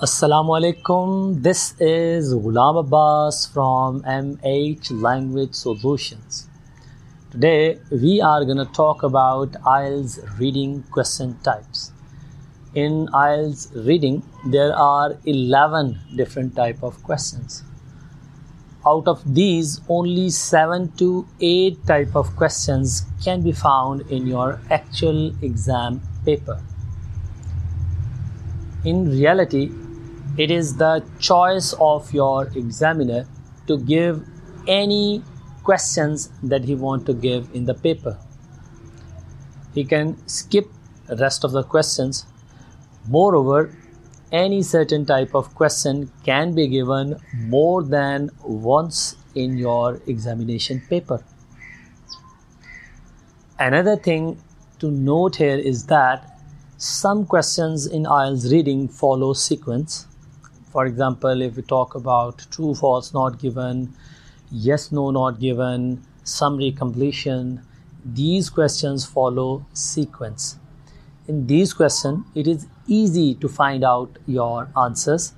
Assalamu alaikum. This is Ghulam Abbas from MH Language Solutions. Today we are going to talk about IELTS reading question types. In IELTS reading there are 11 different type of questions. Out of these only 7 to 8 type of questions can be found in your actual exam paper. In reality it is the choice of your examiner to give any questions that he want to give in the paper. He can skip rest of the questions. Moreover any certain type of question can be given more than once in your examination paper. Another thing to note here is that some questions in IELTS reading follow sequence for example, if we talk about true, false, not given, yes, no, not given, summary completion, these questions follow sequence. In these questions, it is easy to find out your answers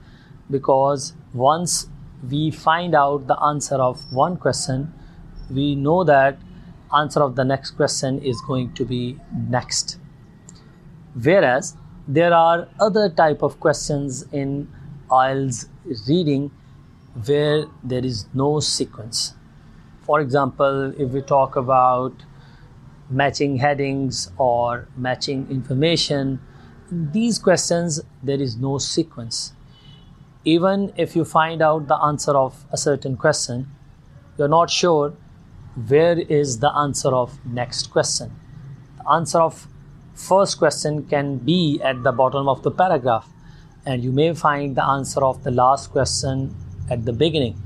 because once we find out the answer of one question, we know that answer of the next question is going to be next. Whereas there are other type of questions in IELTS reading where there is no sequence. For example, if we talk about matching headings or matching information, these questions there is no sequence. Even if you find out the answer of a certain question, you're not sure where is the answer of next question. The answer of first question can be at the bottom of the paragraph and you may find the answer of the last question at the beginning.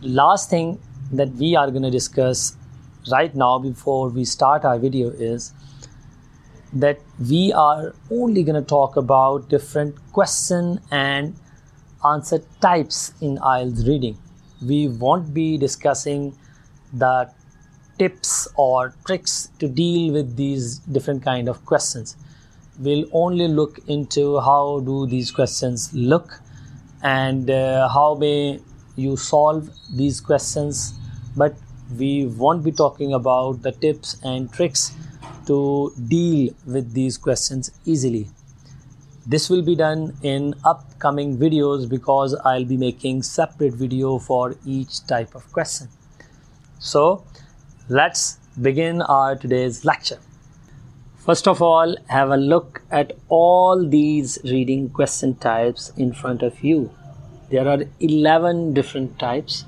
Last thing that we are going to discuss right now before we start our video is that we are only going to talk about different question and answer types in IELTS reading. We won't be discussing the tips or tricks to deal with these different kind of questions we'll only look into how do these questions look and uh, how may you solve these questions. But we won't be talking about the tips and tricks to deal with these questions easily. This will be done in upcoming videos because I'll be making separate video for each type of question. So let's begin our today's lecture First of all, have a look at all these reading question types in front of you. There are 11 different types,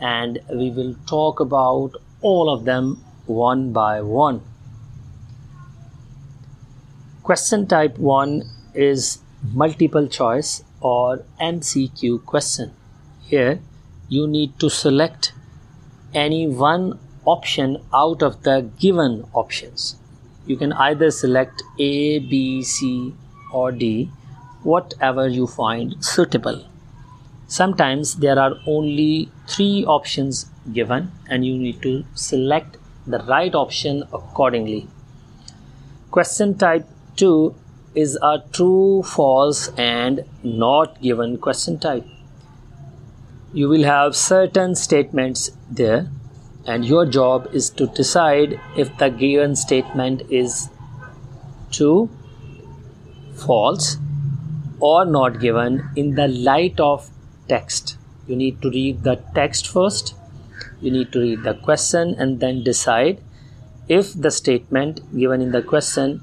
and we will talk about all of them one by one. Question type 1 is multiple choice or MCQ question. Here, you need to select any one option out of the given options you can either select A, B, C, or D, whatever you find suitable. Sometimes there are only three options given, and you need to select the right option accordingly. Question type 2 is a true, false, and not given question type. You will have certain statements there and your job is to decide if the given statement is true, false, or not given in the light of text. You need to read the text first, you need to read the question, and then decide if the statement given in the question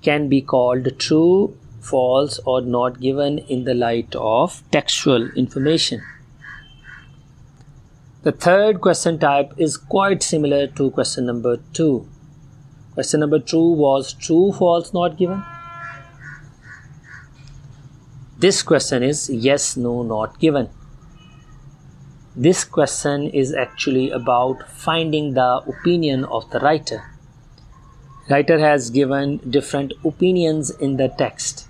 can be called true, false, or not given in the light of textual information. The third question type is quite similar to question number 2. Question number 2 was true, false, not given. This question is yes, no, not given. This question is actually about finding the opinion of the writer. Writer has given different opinions in the text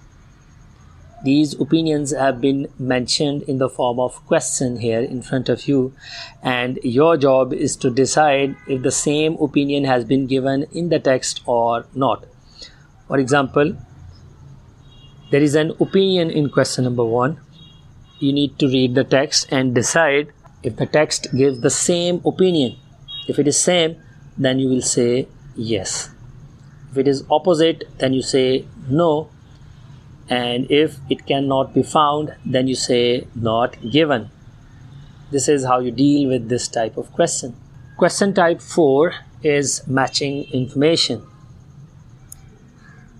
these opinions have been mentioned in the form of question here in front of you and your job is to decide if the same opinion has been given in the text or not. For example there is an opinion in question number 1 you need to read the text and decide if the text gives the same opinion. If it is same then you will say yes. If it is opposite then you say no and if it cannot be found then you say not given. This is how you deal with this type of question. Question type 4 is matching information.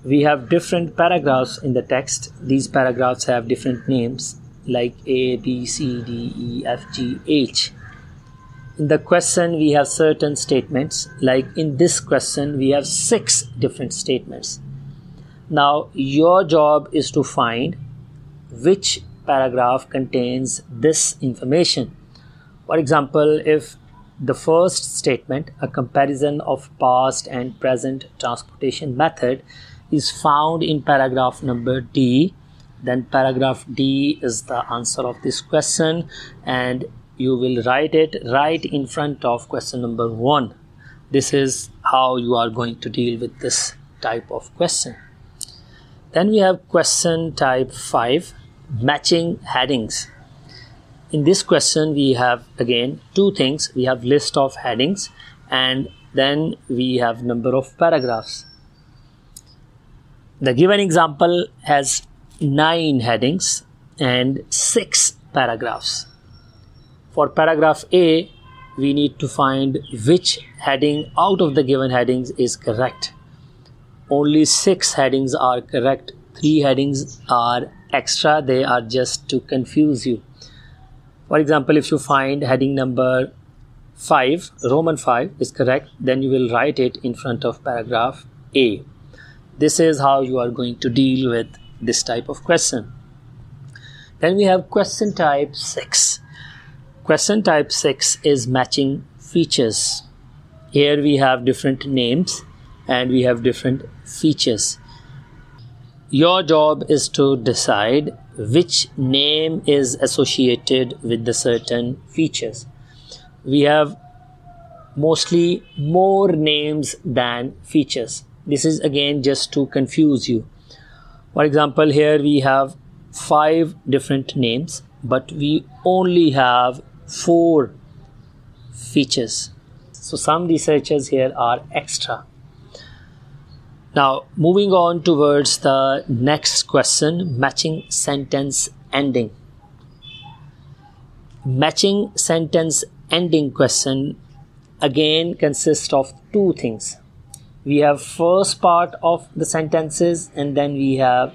We have different paragraphs in the text. These paragraphs have different names like A, B, C, D, E, F, G, H. In the question, we have certain statements, like in this question, we have six different statements. Now, your job is to find which paragraph contains this information. For example, if the first statement, a comparison of past and present transportation method, is found in paragraph number D, then paragraph D is the answer of this question and you will write it right in front of question number 1 this is how you are going to deal with this type of question then we have question type 5 matching headings in this question we have again two things we have list of headings and then we have number of paragraphs the given example has nine headings and six paragraphs. For paragraph A, we need to find which heading out of the given headings is correct. Only six headings are correct, three headings are extra, they are just to confuse you. For example, if you find heading number 5, Roman 5 is correct, then you will write it in front of paragraph A. This is how you are going to deal with this type of question. Then we have question type 6. Question type 6 is matching features. Here we have different names and we have different features. Your job is to decide which name is associated with the certain features. We have mostly more names than features. This is again just to confuse you for example here we have five different names but we only have four features so some researchers here are extra now moving on towards the next question matching sentence ending. Matching sentence ending question again consists of two things. We have first part of the sentences and then we have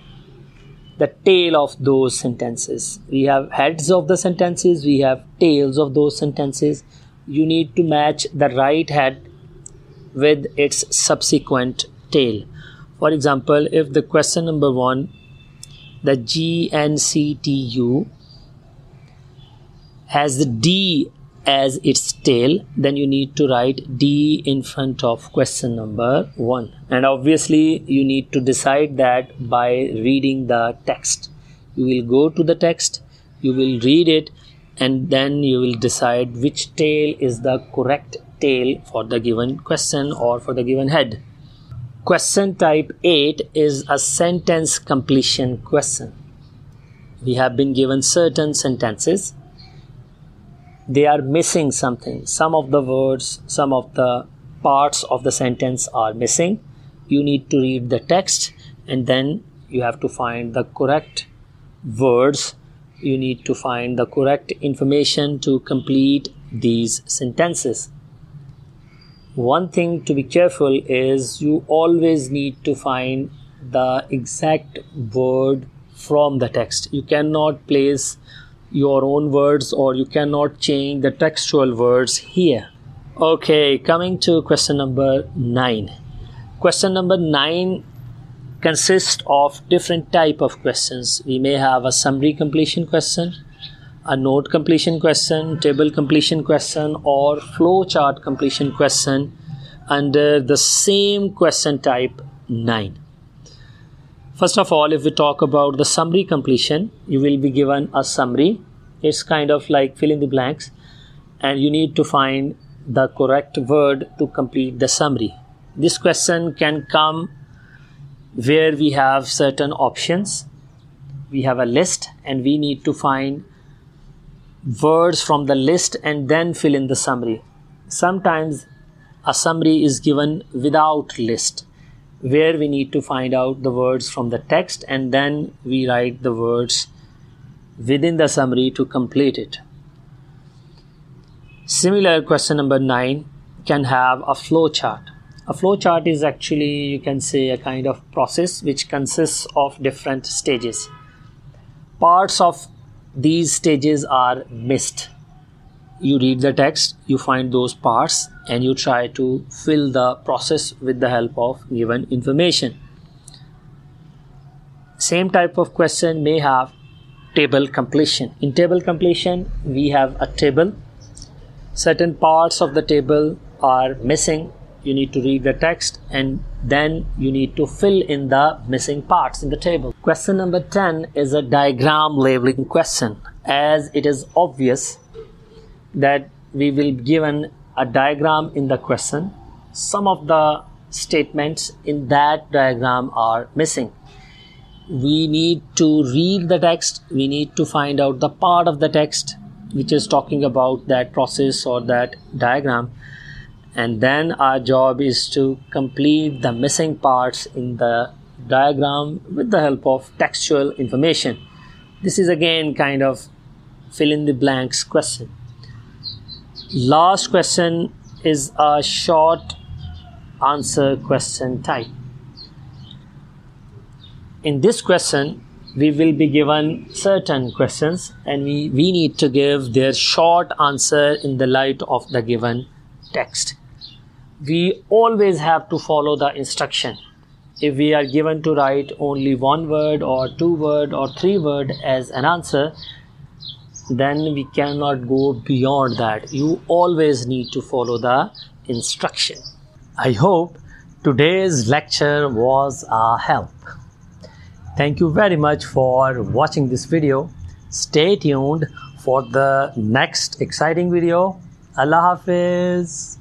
the tail of those sentences. We have heads of the sentences we have tails of those sentences. You need to match the right head with its subsequent tail for example if the question number 1 the gnctu has the d as its tail then you need to write d in front of question number 1 and obviously you need to decide that by reading the text. You will go to the text you will read it and then you will decide which tail is the correct tail for the given question or for the given head question type 8 is a sentence completion question we have been given certain sentences they are missing something. Some of the words, some of the parts of the sentence are missing. You need to read the text and then you have to find the correct words. You need to find the correct information to complete these sentences. One thing to be careful is you always need to find the exact word from the text. You cannot place your own words or you cannot change the textual words here. Okay, coming to question number 9. Question number 9 consists of different type of questions. We may have a summary completion question, a note completion question, table completion question or flow chart completion question under the same question type 9. First of all, if we talk about the summary completion, you will be given a summary. It's kind of like fill in the blanks, and you need to find the correct word to complete the summary. This question can come where we have certain options we have a list and we need to find words from the list and then fill in the summary. Sometimes a summary is given without list where we need to find out the words from the text and then we write the words within the summary to complete it. Similar question number 9 can have a flow chart a flow chart is actually you can say a kind of process which consists of different stages. Parts of these stages are missed. You read the text you find those parts and you try to fill the process with the help of given information. Same type of question may have table completion. In table completion we have a table. Certain parts of the table are missing. You need to read the text and then you need to fill in the missing parts in the table. Question number 10 is a diagram labeling question as it is obvious that we will be given a diagram in the question. Some of the statements in that diagram are missing. We need to read the text, we need to find out the part of the text which is talking about that process or that diagram and then our job is to complete the missing parts in the diagram with the help of textual information. This is again kind of fill in the blanks question. Last question is a short answer question type. In this question we will be given certain questions and we, we need to give their short answer in the light of the given text we always have to follow the instruction. If we are given to write only one word or two word or three word as an answer then we cannot go beyond that. You always need to follow the instruction. I hope today's lecture was a help. Thank you very much for watching this video. Stay tuned for the next exciting video. Allah hafiz